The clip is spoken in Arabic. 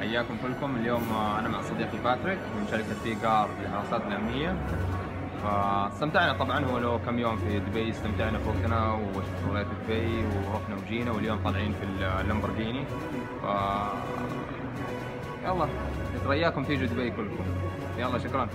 حياكم كلكم اليوم أنا مع صديقي باتريك من شركة تي كار للحراسات الامنيه فاستمتعنا طبعا. هو له كم يوم في دبي. استمتعنا فوقنا وشفت شغلات دبي ورحنا وجينا. واليوم طالعين في اللامبورجيني. ف يلا نترياكم تيجوا دبي كلكم. يلا شكرا.